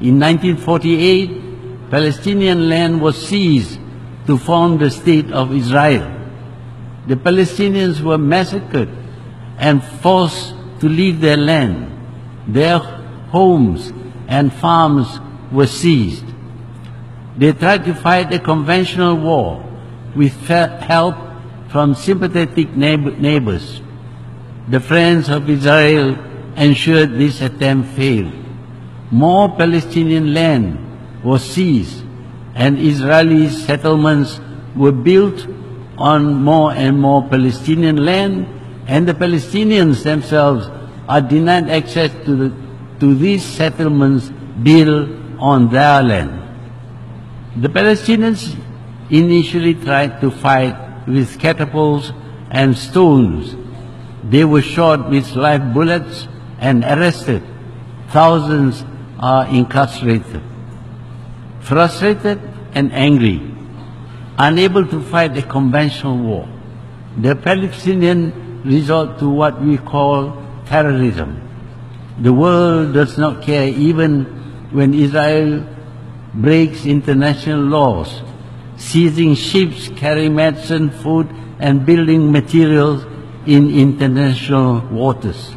In 1948, Palestinian land was seized to form the state of Israel. The Palestinians were massacred and forced to leave their land. Their homes and farms were seized. They tried to fight a conventional war with help from sympathetic neighbors. The friends of Israel ensured this attempt failed. More Palestinian land was seized and Israeli settlements were built on more and more Palestinian land and the Palestinians themselves are denied access to, the, to these settlements built on their land. The Palestinians initially tried to fight with catapults and stones. They were shot with live bullets and arrested. Thousands are incarcerated. Frustrated and angry, unable to fight a conventional war, the Palestinians resort to what we call terrorism. The world does not care even when Israel breaks international laws, seizing ships carrying medicine, food and building materials in international waters.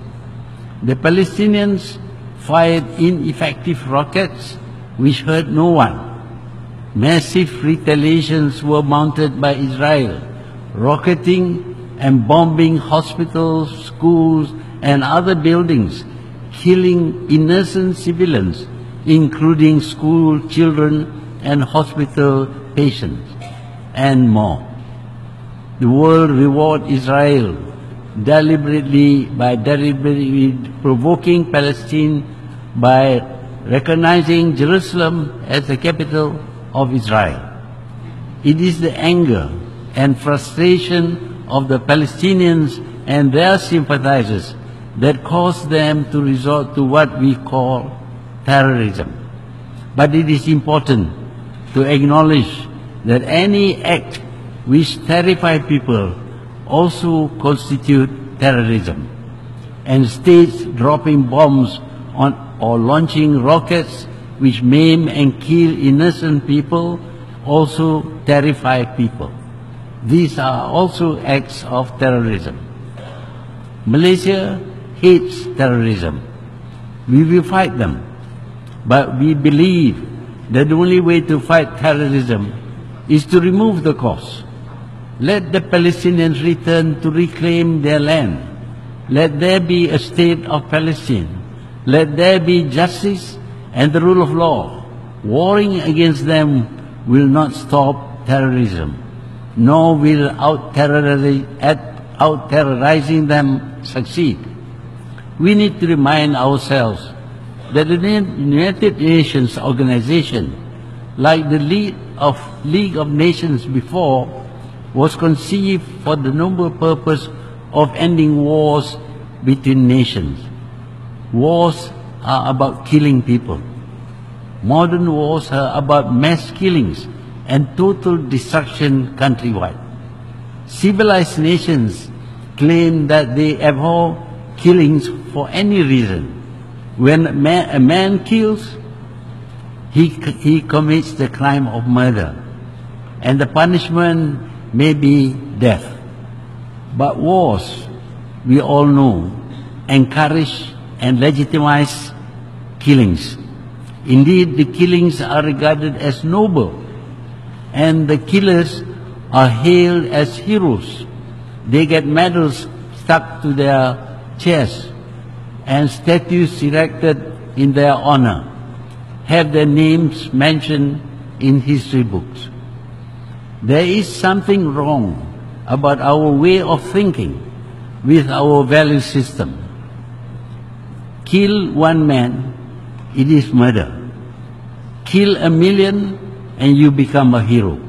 The Palestinians fired ineffective rockets which hurt no one. Massive retaliations were mounted by Israel, rocketing and bombing hospitals, schools, and other buildings, killing innocent civilians, including school children and hospital patients, and more. The world reward Israel deliberately by deliberately provoking Palestine by recognizing Jerusalem as the capital of Israel. It is the anger and frustration of the Palestinians and their sympathizers that caused them to resort to what we call terrorism. But it is important to acknowledge that any act which terrify people also constitute terrorism. And states dropping bombs on or launching rockets which maim and kill innocent people also terrify people. These are also acts of terrorism. Malaysia hates terrorism. We will fight them. But we believe that the only way to fight terrorism is to remove the cause. Let the Palestinians return to reclaim their land. Let there be a state of Palestine. Let there be justice and the rule of law. Warring against them will not stop terrorism, nor will out-terrorizing them succeed we need to remind ourselves that the United Nations organization, like the League of, League of Nations before, was conceived for the noble purpose of ending wars between nations. Wars are about killing people. Modern wars are about mass killings and total destruction countrywide. Civilized nations claim that they abhor killings for any reason. When a man, a man kills, he, he commits the crime of murder. And the punishment may be death. But wars, we all know, encourage and legitimize killings. Indeed, the killings are regarded as noble, and the killers are hailed as heroes. They get medals stuck to their chests and statues erected in their honor have their names mentioned in history books. There is something wrong about our way of thinking with our value system. Kill one man, it is murder. Kill a million and you become a hero.